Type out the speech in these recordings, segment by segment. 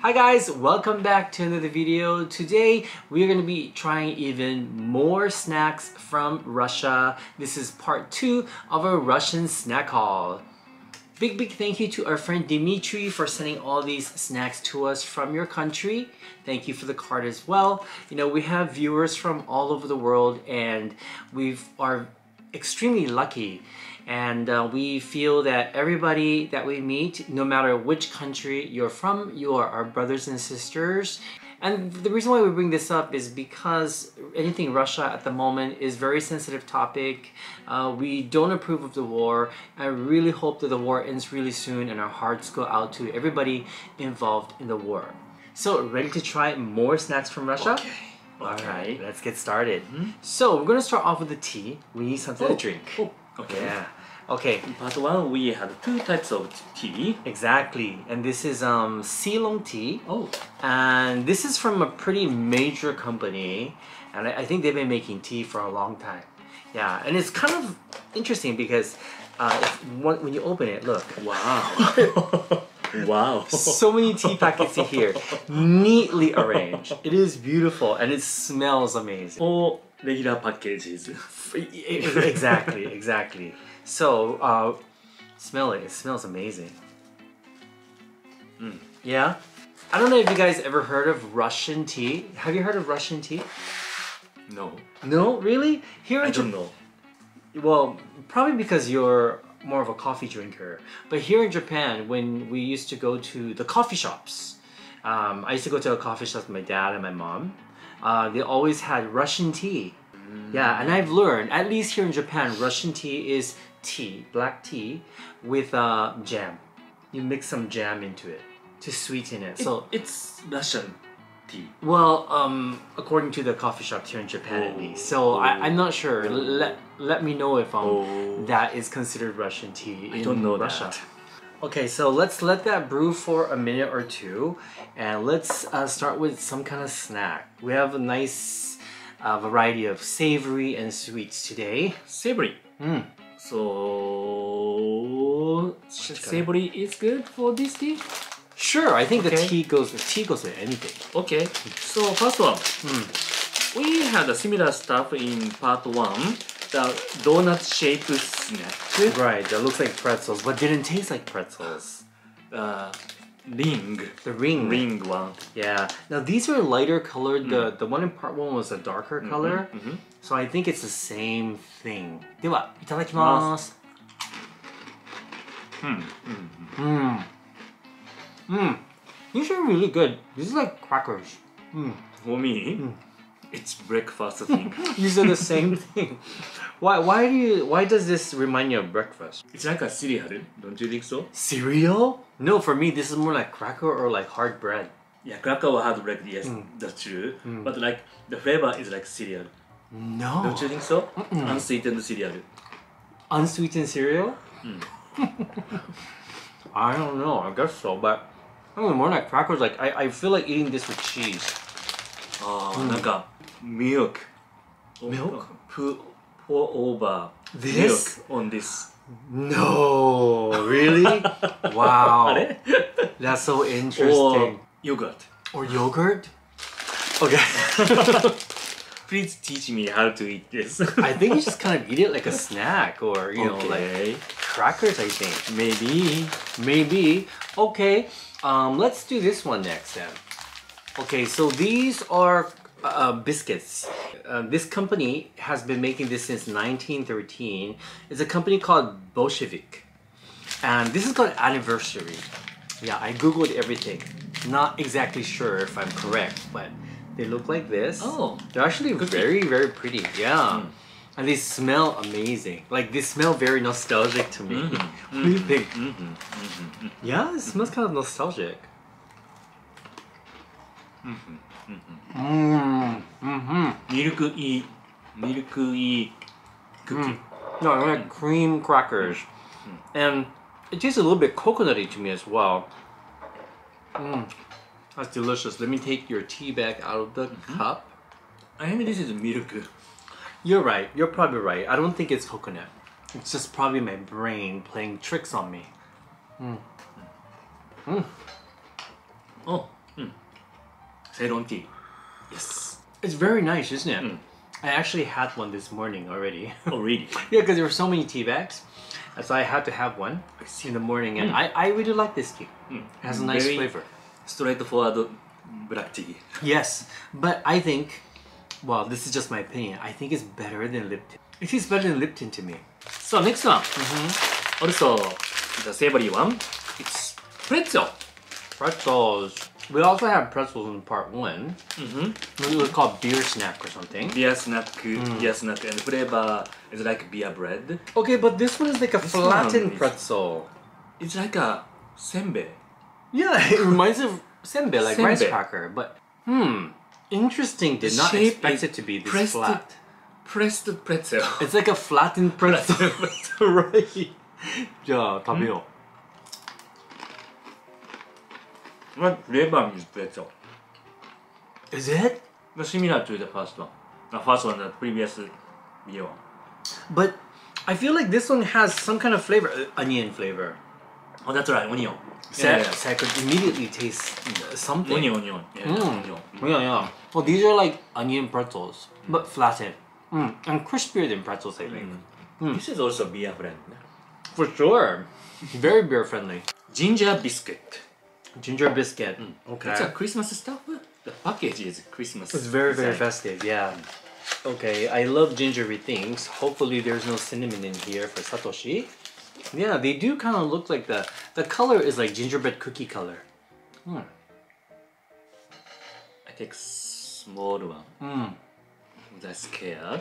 Hi guys, welcome back to another video. Today we're going to be trying even more snacks from Russia. This is part two of our Russian snack haul. Big big thank you to our friend Dimitry for sending all these snacks to us from your country. Thank you for the card as well. You know, we have viewers from all over the world and we are extremely lucky and uh, we feel that everybody that we meet, no matter which country you're from, you are our brothers and sisters. And the reason why we bring this up is because anything Russia at the moment is very sensitive topic. Uh, we don't approve of the war. I really hope that the war ends really soon and our hearts go out to everybody involved in the war. So, ready to try more snacks from Russia? Okay. All right, let's get started. So, we're gonna start off with the tea. We need something to drink. Oh, okay. Yeah. Okay, part one, we had two types of tea. exactly. And this is um Ceylon tea. Oh, And this is from a pretty major company. And I, I think they've been making tea for a long time. Yeah, and it's kind of interesting because uh, if, when you open it, look. wow. wow. So many tea packets in here, neatly arranged. It is beautiful and it smells amazing. Four regular packages. exactly, exactly. So, uh, smell it. It smells amazing. Mm. Yeah? I don't know if you guys ever heard of Russian tea. Have you heard of Russian tea? No, No, really? Here in I don't know. well, probably because you're more of a coffee drinker. But here in Japan, when we used to go to the coffee shops, um, I used to go to a coffee shop with my dad and my mom. Uh, they always had Russian tea. Yeah, and I've learned, at least here in Japan, Russian tea is tea, black tea, with uh, jam. You mix some jam into it to sweeten it. So So, it's Russian tea. well, um, according to the coffee shops here in Japan at least. So I, I'm not sure. Let let me know if um Oh. that is considered Russian tea I in don't know Russia. that. Okay, so let's let that brew for a minute or two, and let's uh, start with some kind of snack. We have a nice uh, variety of savory and sweets today. Savory. Mm. So savory is good for this tea. Sure, I think the Okay. tea goes the tea goes with anything. Okay. So first one. Hmm. We had a similar stuff in part one The donut shaped snack. Right, that looks like pretzels, but didn't taste like pretzels. Uh, ring. The ring, Ring one. Yeah. Now these are lighter colored. The the one in part one was a darker color. Mhm. So I think it's the same thing. では、いただきます。 Hmm. Mmm. Mmm. These are really good. These are like crackers. Mm. For me, it's breakfast thing. These are the same thing. Why why do you why does this remind you of breakfast? it's like a cereal, don't you think so? Cereal? No, for me this is more like cracker or like hard bread. Yeah, cracker or hard bread, yes, that's true. But like the flavor is like cereal, No. don't you think so? Unsweetened cereal. Unsweetened cereal? I don't know. I guess so, but I don't know, more like crackers. Like I, I feel like eating this with cheese. Ah, なんか milk. Milk? Pour, pour over This? milk on this. No, really? wow, あれ that's so or interesting. yogurt. Or yogurt? Okay. Please teach me how to eat this. I think you just kind of eat it like a snack, or you know, like okay. crackers. I think maybe, maybe. Okay, um, let's do this one next then. Okay, so these are uh, biscuits. Uh, this company has been making this since 1913. It's a company called Bolshevik, and this is called anniversary. Yeah, I googled everything. Not exactly sure if I'm correct, but they look like this. Oh. They're actually very, very pretty. Yeah. Hmm. And they smell amazing. Like they smell very nostalgic to me. Mm-hmm. What do you mm-hmm. think? Mm-hmm. Yeah, it smells kind of nostalgic. Mm. Mm-hmm. Milk e milk e cookie. No, I like cream crackers. And it tastes a little bit coconutty to me as well. Mm. That's delicious. Let me take your tea bag out of the cup. I think this is milk. You're right. You're probably right. I don't think it's coconut. It's just probably my brain playing tricks on me. Mhm. Mhm. Oh, Ceylon tea. Yes. It's very nice, isn't it? Mm. I actually had one this morning already. Oh, really? yeah, because there were so many tea bags. So I had to have one in the morning. And hmm. I, I really like this tea. Hmm. It has a nice Very- flavor. Straightforward black tea. Yes, but I think, well, this is just my opinion. I think it's better than Lipton. It tastes better than Lipton to me. So next one. Mm-hmm. Also, the savory one. It's pretzel. Pretzels. We also have pretzels in part one. Mm-hmm. It was called beer snack or something. Beer snack, beer snack, and flavor is like beer bread. Okay, but this one is like a one flattened is- pretzel. It's like a senbei. Yeah, it reminds of senbei, like rice Senbei. cracker. But hmm, interesting. Did The not shape expect is it to be this pressed- flat. Pressed pretzel. It's like a flattened pretzel, right? じゃあ食べよ What flavor is? う。Is it? Similar to the first one. The first one, the previous video one. But I feel like this one has some kind of flavor, uh, onion flavor. Oh, that's right, onion. So, Yeah, yeah, so I could immediately taste something. Onion, onion. Yeah, Mm. onion. Yeah, yeah. Well, these are like onion pretzels, but flattened. Mm. And crispier than pretzels, I think. This is also beer friend. For sure. Very beer friendly. Ginger biscuit. Ginger biscuit. Okay. It's a Christmas stuff. The package is Christmas. It's very, very design. festive, yeah. Okay, I love gingery things. Hopefully there's no cinnamon in here for Satoshi. Yeah, they do kind of look like the the color is like gingerbread cookie color. Hmm. I take small one. Mm. That's scared.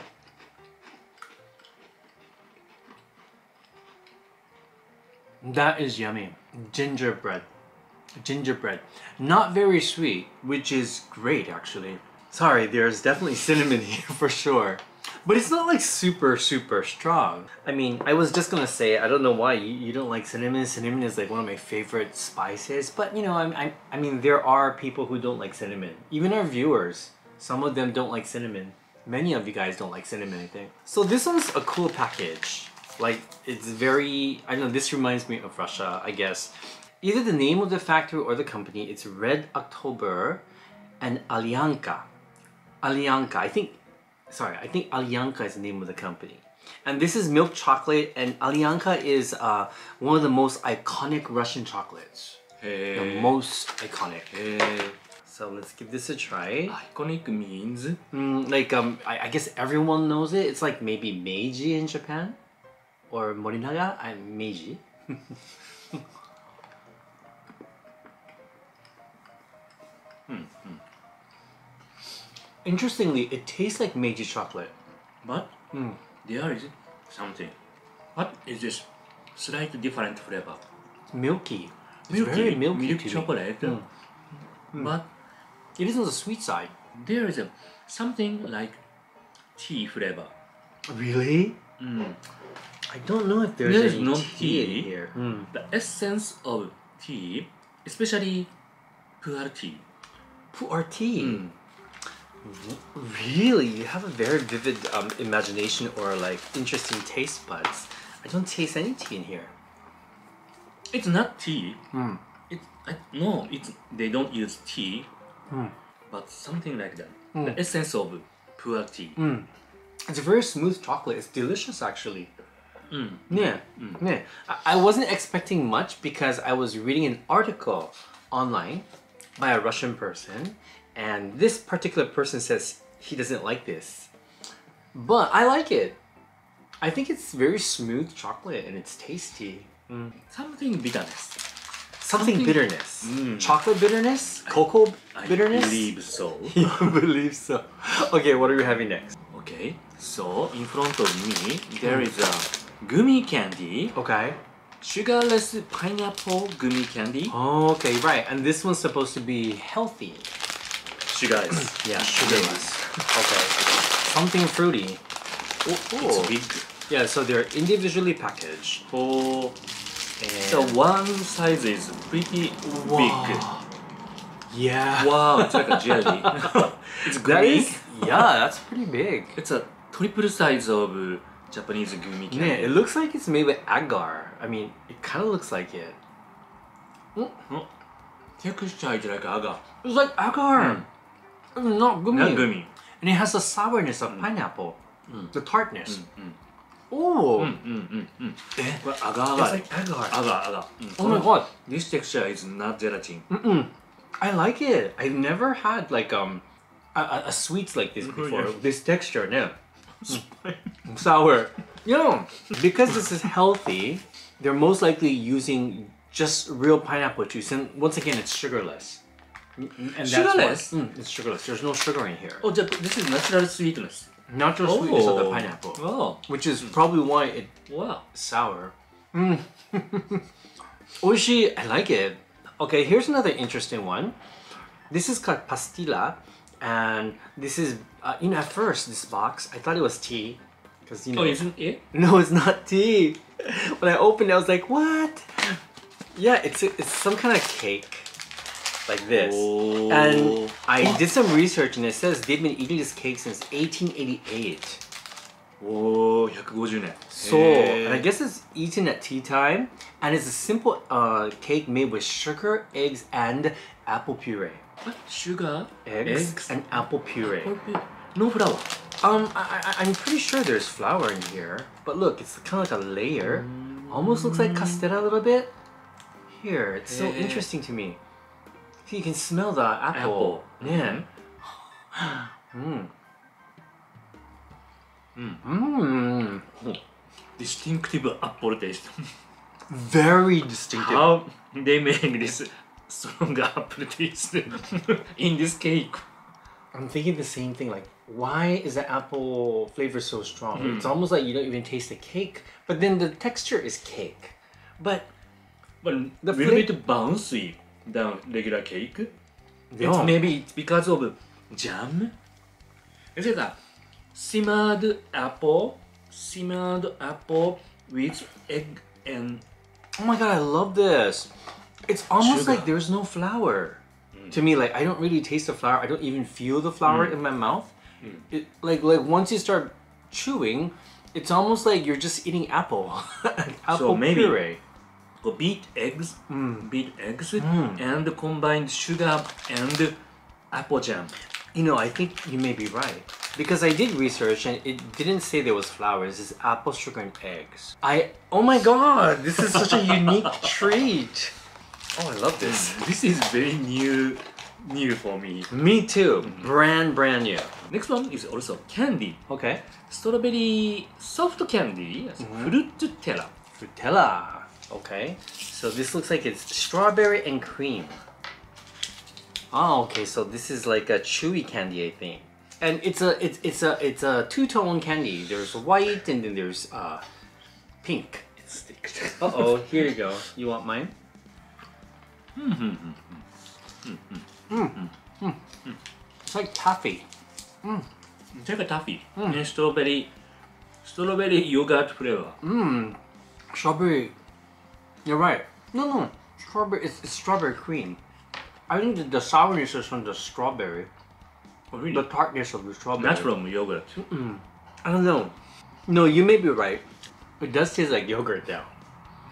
That is yummy. Gingerbread. Gingerbread. Not very sweet, which is great actually. Sorry, there's definitely cinnamon here for sure. But it's not like super, super strong. I mean, I was just gonna say, I don't know why you, you don't like cinnamon. Cinnamon is like one of my favorite spices. But you know, I, I, I mean, there are people who don't like cinnamon. Even our viewers, some of them don't like cinnamon. Many of you guys don't like cinnamon, I think. So this one's a cool package. Like, it's very, I don't know, this reminds me of Russia, I guess. Either the name of the factory or the company, it's Red October and Alianka. Alianka, I think, sorry, I think Alianka is the name of the company. And this is milk chocolate, and Alianka is uh, one of the most iconic Russian chocolates. The most iconic. Hey. So let's give this a try. Iconic means Mm, like um, I, I guess everyone knows it. It's like maybe Meiji in Japan, or Morinaga. I'm Meiji. Interestingly, it tastes like Meiji chocolate. but there is something. What is this? slightly different flavor. It's milky. It's very milky milk chocolate. Mm. But It is on the sweet side. there is a, something like tea flavor. Really? Mm. I don't know if there's, There's any no tea, tea. here. Mm. The essence of tea, especially pu'er tea. Pu'er tea. Mm. Really, you have a very vivid um, imagination or like interesting taste buds. I don't taste any tea in here. It's not tea. Mm. It I, no, it's they don't use tea, Mm. but something like that. Mm. The essence of pu'er tea. Mm. It's a very smooth chocolate. It's delicious actually. Mm. Yeah, yeah. I, I wasn't expecting much because I was reading an article online by a Russian person, and this particular person says he doesn't like this, but I like it. I think it's very smooth chocolate and it's tasty. Something bitterness. Something, Something- bitterness. Mm. Chocolate bitterness? Cocoa I bitterness? I believe so. You believe so. Okay, what are we having next? okay, so in front of me there is a gummy candy, Okay. sugarless pineapple gummy candy. Oh, okay, right. And this one's supposed to be healthy. Sugarless. Yeah. Okay. Something fruity. Oh, It's big. Yeah, so they're individually packaged. Oh. And so one size is pretty big. Yeah. Wow, it's like a jelly. it's That gummy. is, yeah, that's pretty big. It's a triple size of uh, Japanese gummy candy. Yeah, it looks like it's made with agar. I mean, it kind of looks like it. Mm, mm. texture is like agar. It's like agar. Mm, not gumi. Not. And it has the sourness of mm. pineapple, mm. the tartness. Oh. Eh? Agar agar. It's like agar. Agar agar. Oh my god. This texture is not gelatin. Mm-mm. I like it. I've never had like um a, a, a sweets like this oh, before. This texture, yeah. Sour. You know, because this is healthy, they're most likely using just real pineapple juice, and once again, it's sugarless. And sugarless. Mm, it's sugarless. There's no sugar in here. Oh, the, this is natural sweetness. Natural oh. sweetness of the oh. pineapple. Oh. Which is probably why it wow sour. Mm. Oishi, I like it. Okay, here's another interesting one. This is called pastilla, and this is uh, you know at first this box I thought it was tea, because you oh, know. Oh, isn't it? No, it's not tea. when I opened it, I was like, what? Yeah, it's it's some kind of cake like this. And I oh. did some research and it says they've been eating this cake since 1888. Oh, 150년. So, and I guess it's eaten at tea time, and it's a simple uh, cake made with sugar, eggs, and apple puree. What? Sugar, eggs, eggs? and apple puree. No flour. Um, I, I, am pretty sure there's flour in here, but look, it's kind of like a layer. Mm. Almost looks like castella a little bit. Here, it's so interesting to me. You can smell the apple. Apple. Yeah. Mmm. Mmm. Mmm. Distinctive apple taste. Very distinctive. How they make this strong apple taste in this cake? I'm thinking the same thing. Like, why is the apple flavor so strong? Hmm. It's almost like you don't even taste the cake, but then the texture is cake. But But The a little bit bouncy than regular cake. It's maybe it's because of jam. Is it a simmered apple? Simmered apple with egg and oh my god, I love this. It's almost Sugar. like there's no flour. To me, like I don't really taste the flour. I don't even feel the flour mm. in my mouth. Mm. It like like once you start chewing, it's almost like you're just eating apple. apple maybe- puree. Beat eggs, hmm. beat eggs, hmm. and combined sugar and apple jam. You know, I think you may be right. Because I did research and it didn't say there was flowers. It's apple, sugar, and eggs. I oh my god, this is such a unique treat. Oh, I love this. This is very new, new for me. Me too. Mm-hmm. Brand brand new. Next one is also candy. Okay. Strawberry soft candy, mm-hmm. fruttella. Frutella. Okay. So this looks like it's strawberry and cream. Oh, okay. So this is like a chewy candy, I think. And it's a it's it's a it's a two tone candy. There's white and then there's uh pink. It sticks. Uh oh, here you go. You want mine? Mm-hmm. Mm-hmm. Mm-hmm. Mm-hmm. It's like taffy. It's like a toffee. And strawberry, strawberry yogurt flavor. Mmm. Strawberry. You're right. No, no. Strawberry. It's, it's strawberry cream. I think the, the sourness is from the strawberry. Oh, The tartness of the strawberry. Not from yogurt. Too. I don't know. No, you may be right. It does taste like yogurt though.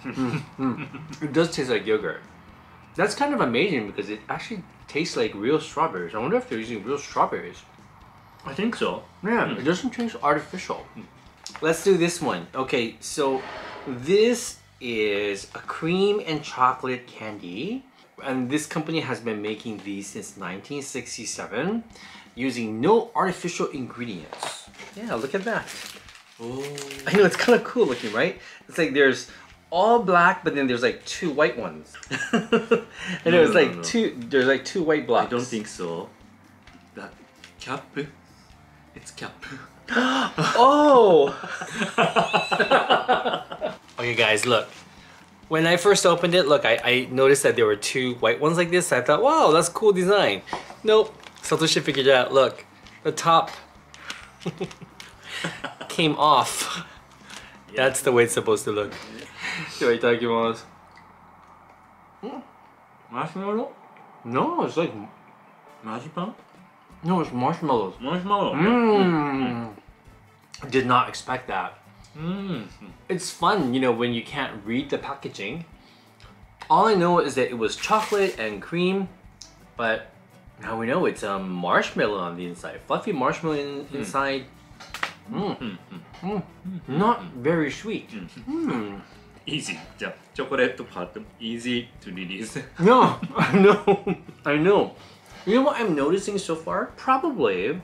Mm, mm. It does taste like yogurt. That's kind of amazing because it actually tastes like real strawberries. I wonder if they're using real strawberries. I think so. Yeah, it doesn't taste artificial. Let's do this one. Okay, so this is a cream and chocolate candy. And this company has been making these since 1967 using no artificial ingredients. Yeah, look at that. Oh. I know it's kind of cool looking, right? It's like there's all black, but then there's like two white ones. and no, like no. two. There's like two white blocks. I don't think so. That cap, it's cap. Oh. Okay guys, look. When I first opened it, look, I, I noticed that there were two white ones like this. I thought, wow, that's cool design. Nope, Satoshi figured it out. Look, the top came off. Yeah. That's the way it's supposed to look. Yeah. you takes hmm? Marshmallow? No, it's like... Marzipan? No, it's marshmallows. Marshmallow. Mmm. Mm. Did not expect that. Mm. It's fun, you know, when you can't read the packaging. All I know is that it was chocolate and cream, but now we know it's a marshmallow on the inside. Fluffy marshmallow in hmm. mm. inside. Mm. Not very sweet. Hmm. Easy. Yeah. Chocolate part easy to release. no, I know. I know. You know what I'm noticing so far? Probably,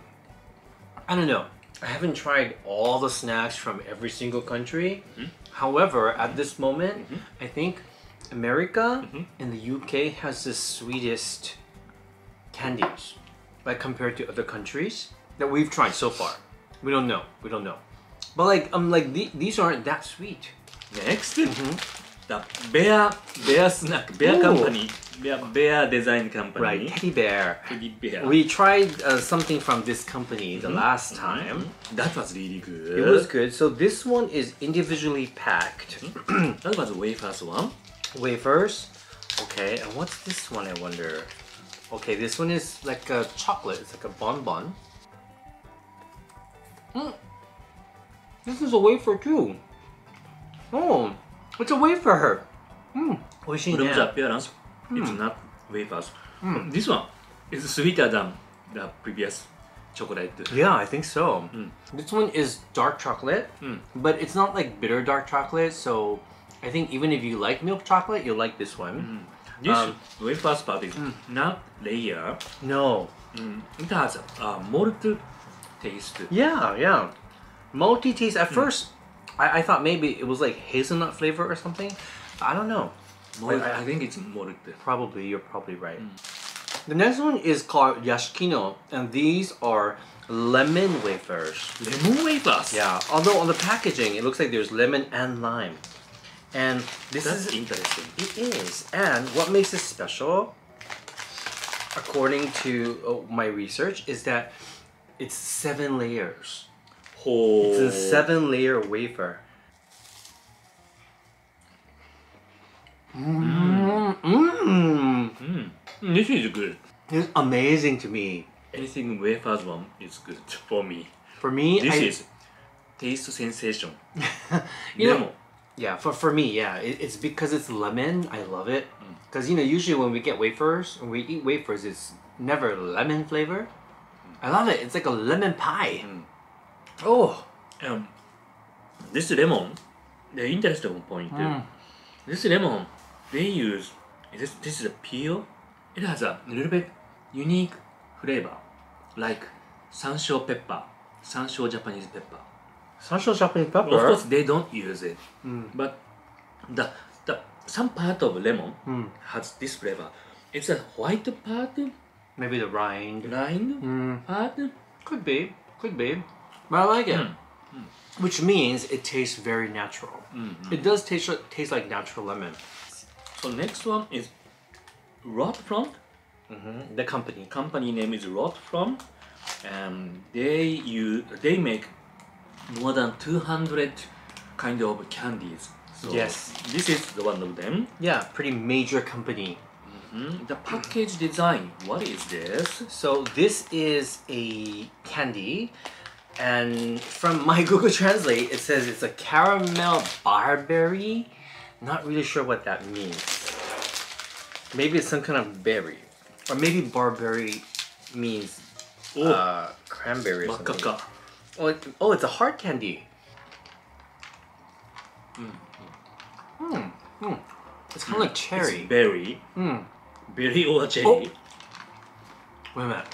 I don't know. I haven't tried all the snacks from every single country. Mm-hmm. However, at this moment, mm-hmm. I think America mm-hmm. and the UK has the sweetest candies, like compared to other countries that we've tried so far. We don't know. We don't know. But like, um, like the, these aren't that sweet. next the bear bear snack bear Ooh. company bear bear design company Right, teddy bear. teddy bear We tried uh, something from this company the last time. that was really good It was good. So this one is individually packed. that was way first one Wafers. Okay, and what's this one? I wonder. Okay, this one is like a chocolate. It's like a bonbon. Mm. This is a wafer too. Oh, it's a wafer. Mm. Oishii from the ne. appearance hmm. it's not wafers hmm. this one is sweeter than the previous chocolate Yeah, I think so. Hmm. This one is dark chocolate, but it's not like bitter dark chocolate. So I think even if you like milk chocolate, you'll like this one. this Um, wafers part is not layer No. Mm, it has a uh, malt taste Yeah, yeah. Multi taste. At first, I, I thought maybe it was like hazelnut flavor or something. I don't know. I- I think it's malt Probably, you're probably right. The next one is called Yashikino, and these are lemon wafers. lemon wafers Yeah, although on the packaging it looks like there's lemon and lime. And this that's is interesting it is. And what makes it special, according to uh, my research, is that it's seven layers. Oh. It's a seven layer wafer. Mmm. Mmm. Mm, this is good It's amazing to me. anything wafers one is good for me For me, this I, is taste sensation You know- lemon Yeah, for, for me, yeah, it, it's because it's lemon. I love it. Mm. Because you know, usually when we get wafers, when we eat wafers, it's never lemon flavor. Mm. I love it. It's like a lemon pie. Mm. Oh, Um, this lemon, the interesting point, Mm. this lemon, they use, this, this is a peel, it has a little bit unique flavor, like sansho pepper, sansho Japanese pepper. Sansho Japanese pepper. Of course, they don't use it, Mm. but the, the some part of lemon Mm. has this flavor. It's a white part, Maybe the rind. rind Mm. part. Could be, could be, but I like it. Hmm. Which means it tastes very natural. Mm-hmm. It does taste taste like natural lemon. So next one is Rot Front. Mm-hmm. The company. company name is Rot Front, and they use they make more than 200 kind of candies. So Yes. this is the one of them. Yeah, pretty major company. Mhm. The package design. What is this? So this is a candy, and from my Google Translate, it says it's a caramel barberry. Not really sure what that means. Maybe it's some kind of berry, or maybe barberry means uh, cranberry or something. Oh, it, oh, it's a hard candy. Mm. Mm. It's kind of like cherry. It's berry. Mm. Berry or cherry. Oh. Wait a minute.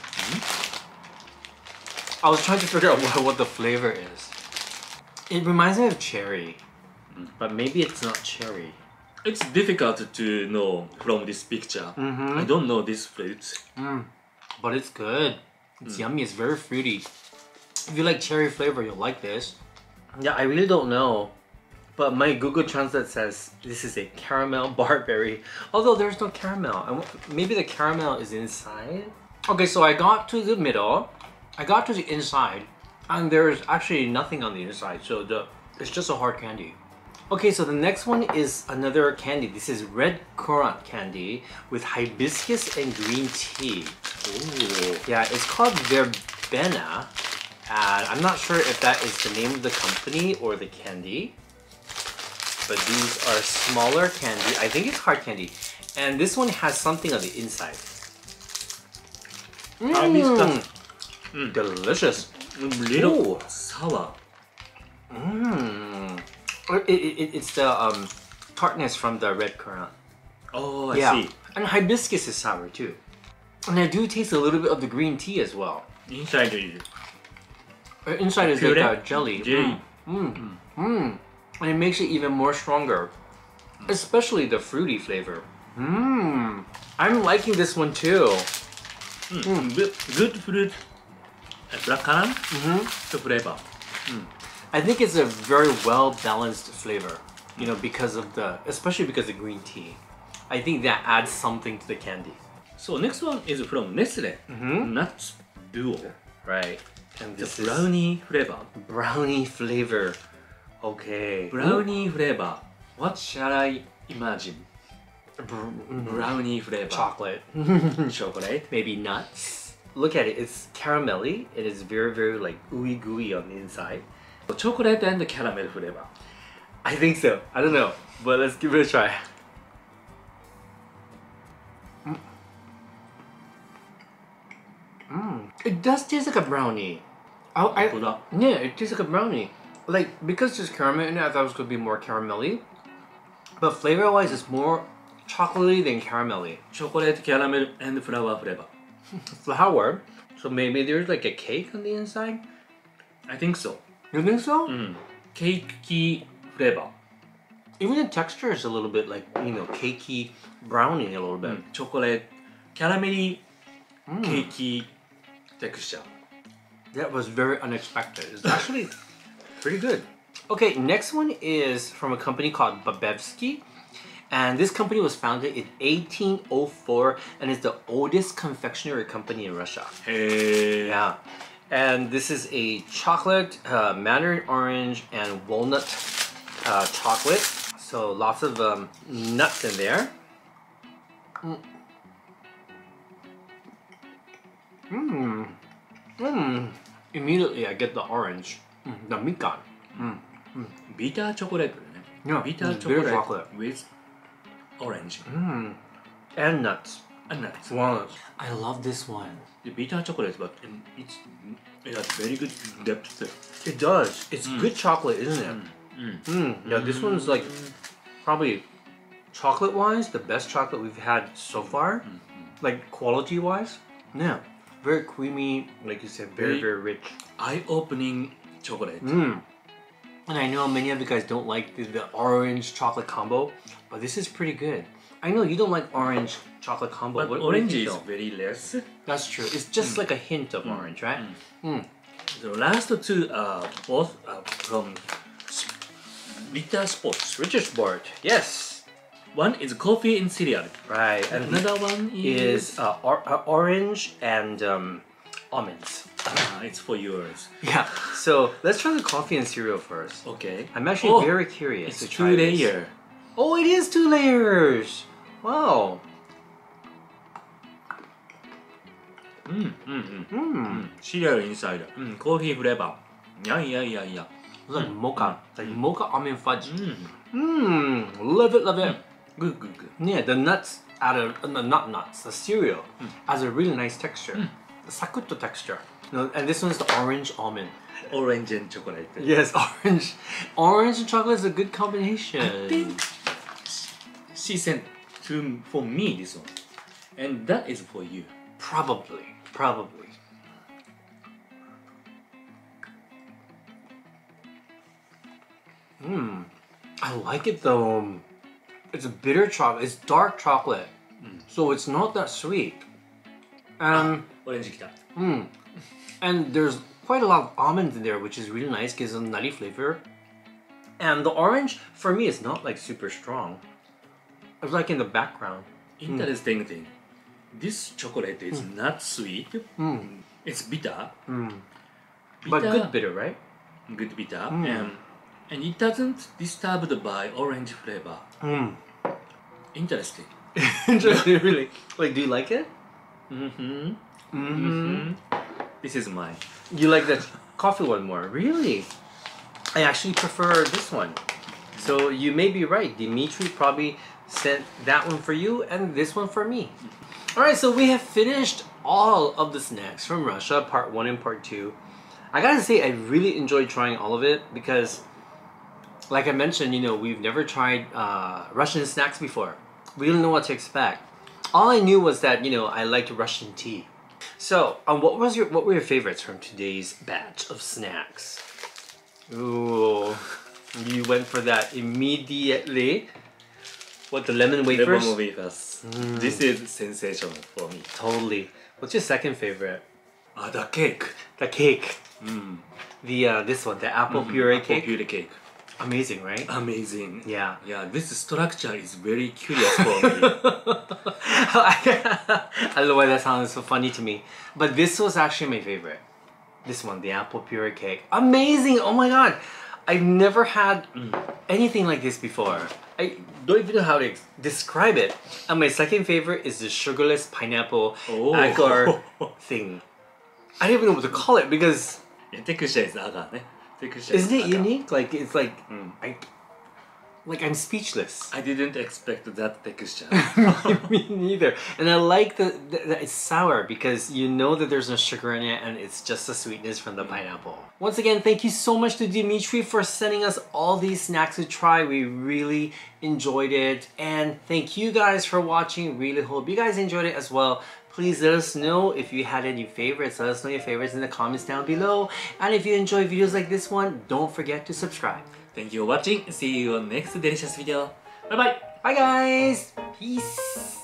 I was trying to figure out what, what the flavor is. It reminds me of cherry, but maybe it's not cherry. It's difficult to know from this picture. Mhm. I don't know this fruit. Mm. But it's good. It's yummy. It's very fruity. If you like cherry flavor, you'll like this. Yeah, I really don't know. But my Google Translate says this is a caramel barberry. Although there's no caramel. Maybe the caramel is inside? Okay, so I got to the middle. I got to the inside. And there's actually nothing on the inside. So the it's just a hard candy. Okay, so the next one is another candy. This is red currant candy with hibiscus and green tea. Oh. Yeah, it's called Verbena. And I'm not sure if that is the name of the company or the candy. but these are smaller candy. I think it's hard candy. And this one has something on the inside. Hibiscus. Mm. Delicious. Little Ooh. sour. Mmm. It, it, it, it's the um, tartness from the red currant. Oh, I yeah. see. And hibiscus is sour too. And I do taste a little bit of the green tea as well. Inside is Uh, Inside is like a jelly. jelly. Mm. Mm. And it makes it even more stronger. Especially the fruity flavor. Mmm. I'm liking this one too. Mm. Good, good fruit. Uh, Blackcurrant hmm the flavor. I think it's a very well balanced flavor. You know, because of the, especially because of green tea. I think that adds something to the candy. So next one is from Nestle Mhm. Nuts Duo. Right. And The this is brownie flavor. brownie flavor. Okay. Brownie flavor. What shall I imagine? Br- mhm. Brownie flavor. Chocolate. Chocolate. Maybe nuts. Look at it. It's caramelly. It is very, very like ooey gooey on the inside. Chocolate and the caramel flavor. I think so. I don't know, but let's give it a try. Mm. It does taste like a brownie. Oh, I, yeah, it tastes like a brownie. Like because there's caramel in it, I thought it was gonna be more caramelly. But flavor-wise, it's more chocolatey than caramelly. Chocolate, caramel, and flour flavor. Flour. So maybe there's like a cake on the inside. I think so. You think so? Mm. Cakey flavor. Even the texture is a little bit like you know cakey, brownie a little bit. Mm. Chocolate, caramelly, Mm. cakey texture. That was very unexpected. It's actually pretty good. Okay, next one is from a company called Babaevsky. And this company was founded in 1804 and is the oldest confectionery company in Russia. Hey. Yeah. And this is a chocolate, uh, mandarin orange, and walnut uh, chocolate. So lots of um, nuts in there. Mmm. Mmm. Immediately I get the orange. Mm, the mikan. Bitter chocolate ね。Yeah, Bitter bitter chocolate, chocolate. with orange Mmm. And nuts. and nuts. Walnuts. I love this one. The bitter chocolate, but um, it's it has very good depth. It does. It's good chocolate, isn't it? Mm. Mm. Yeah, this one's like probably chocolate wise the best chocolate we've had so far. Like quality wise. Yeah. Very creamy, like you said, very, Very- very rich. Eye-opening chocolate. Mm. And I know many of you guys don't like the, the orange chocolate combo, but this is pretty good. I know you don't like orange chocolate combo. But What- what do you orange is very less. That's true. It's just like a hint of orange, right? Mm. The last two are both uh, from Ritter Sports. Ritter Sport. Yes. One is coffee and cereal. Right. And And another one is, is uh, or, uh, orange and um, almonds. Ah, it's for yours. Yeah. So let's try the coffee and cereal first. Okay. I'm actually Oh, very curious It's to two try this. layer. Oh, it is two layers. Wow. Mm, mm, mm. Mmm. Cereal inside. Mm, coffee flavor. Yeah, yeah, yeah, yeah. It's like mocha. It's like mocha almond fudge. Mm. Mmm. Love it, love it. Good, good, good. Yeah, the nuts add a uh, not nuts. The cereal has a really nice texture. The sakutto texture. No, and this one's the orange almond. Orange and chocolate. Yes, orange. Orange and chocolate is a good combination. I think she sent to for me this one, and that is for you. Probably. Probably. Mmm. I like it though. It's a bitter chocolate. It's dark chocolate. So it's not that sweet. Um, オレンジきた。 mm. And there's quite a lot of almonds in there, which is really nice, gives a nutty flavor. And the orange, for me, is not like super strong. It's like in the background. Interesting thing. This chocolate is not sweet. Mm. It's bitter. Mm. But good bitter, right? Good bitter. Mm. And, and it doesn't disturbed by orange flavor. Mm. Interesting. Interesting, really. Like, do you like it? Mm-hmm. Mm-hmm. This is mine. You like the coffee one more? Really? I actually prefer this one. So you may be right. Dimitry probably sent that one for you and this one for me. All right, so we have finished all of the snacks from Russia, part one and part two. I gotta say, I really enjoyed trying all of it because, like I mentioned, you know, we've never tried uh, Russian snacks before. We didn't know what to expect. All I knew was that you know I liked Russian tea. So, um, what was your what were your favorites from today's batch of snacks? Ooh, you went for that immediately. What the lemon wafers? Lemon wafers. This is sensational for me. Totally. What's your second favorite? Ah, the cake. The cake. Mm. The uh, this one, the apple puree Apple cake. puree cake. Amazing, right? Amazing. Yeah. Yeah, this structure is very curious for me. I don't know why that sounds so funny to me, but this was actually my favorite. This one, the apple puree cake. Amazing! Oh my god, I've never had anything like this before. I don't even know how to describe it. And my second favorite is the sugarless pineapple Oh. agar thing. I don't even know what to call it because yeah, texture is agar ね。texture isn't it unique? Like it's like Mm. I like I'm speechless. I didn't expect that texture. Me neither. And I like the, the, that it's sour because you know that there's no sugar in it and it's just the sweetness from the pineapple. Once again, thank you so much to Dimitry for sending us all these snacks to try. We really enjoyed it. And thank you guys for watching. Really hope you guys enjoyed it as well. Please let us know if you had any favorites. Let us know your favorites in the comments down below. And if you enjoy videos like this one, don't forget to subscribe. Thank you for watching. See you on next delicious video. Bye bye. Bye guys! Peace!